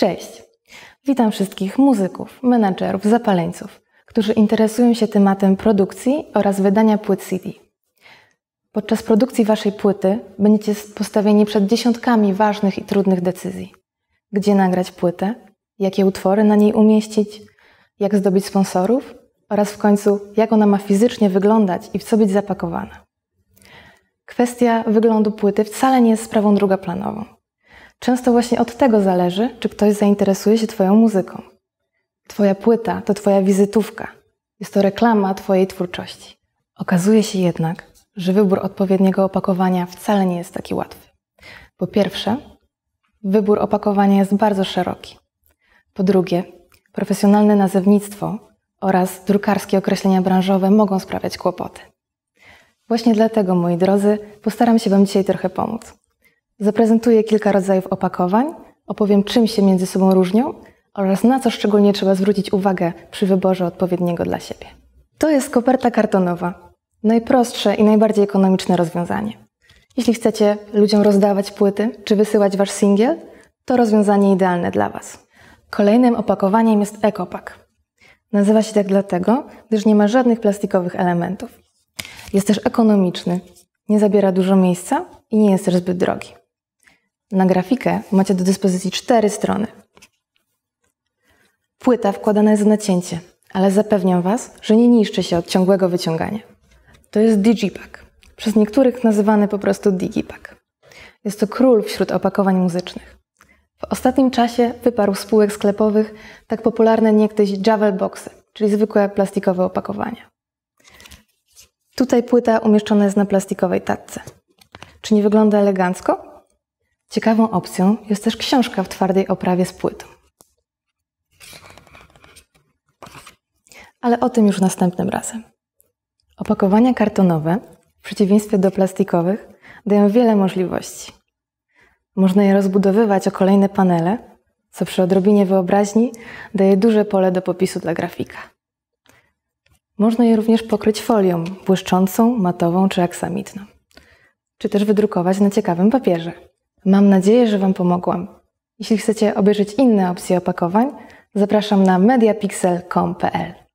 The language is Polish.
Cześć! Witam wszystkich muzyków, menadżerów, zapaleńców, którzy interesują się tematem produkcji oraz wydania płyt CD. Podczas produkcji Waszej płyty będziecie postawieni przed dziesiątkami ważnych i trudnych decyzji. Gdzie nagrać płytę, jakie utwory na niej umieścić, jak zdobyć sponsorów oraz w końcu jak ona ma fizycznie wyglądać i w co być zapakowana. Kwestia wyglądu płyty wcale nie jest sprawą drugoplanową. Często właśnie od tego zależy, czy ktoś zainteresuje się Twoją muzyką. Twoja płyta to Twoja wizytówka. Jest to reklama Twojej twórczości. Okazuje się jednak, że wybór odpowiedniego opakowania wcale nie jest taki łatwy. Po pierwsze, wybór opakowania jest bardzo szeroki. Po drugie, profesjonalne nazewnictwo oraz drukarskie określenia branżowe mogą sprawiać kłopoty. Właśnie dlatego, moi drodzy, postaram się Wam dzisiaj trochę pomóc. Zaprezentuję kilka rodzajów opakowań, opowiem czym się między sobą różnią oraz na co szczególnie trzeba zwrócić uwagę przy wyborze odpowiedniego dla siebie. To jest koperta kartonowa. Najprostsze i najbardziej ekonomiczne rozwiązanie. Jeśli chcecie ludziom rozdawać płyty czy wysyłać wasz singiel, to rozwiązanie idealne dla Was. Kolejnym opakowaniem jest ekopak. Nazywa się tak dlatego, gdyż nie ma żadnych plastikowych elementów. Jest też ekonomiczny, nie zabiera dużo miejsca i nie jest też zbyt drogi. Na grafikę macie do dyspozycji cztery strony. Płyta wkładana jest w nacięcie, ale zapewniam Was, że nie niszczy się od ciągłego wyciągania. To jest Digipack, przez niektórych nazywany po prostu Digipack. Jest to król wśród opakowań muzycznych. W ostatnim czasie wyparł spółek sklepowych tak popularne niegdyś Javel Boxy, czyli zwykłe plastikowe opakowania. Tutaj płyta umieszczona jest na plastikowej tatce. Czy nie wygląda elegancko? Ciekawą opcją jest też książka w twardej oprawie z płytą. Ale o tym już następnym razem. Opakowania kartonowe, w przeciwieństwie do plastikowych, dają wiele możliwości. Można je rozbudowywać o kolejne panele, co przy odrobinie wyobraźni daje duże pole do popisu dla grafika. Można je również pokryć folią błyszczącą, matową czy aksamitną, czy też wydrukować na ciekawym papierze. Mam nadzieję, że Wam pomogłam. Jeśli chcecie obejrzeć inne opcje opakowań, zapraszam na mediapixel.com.pl.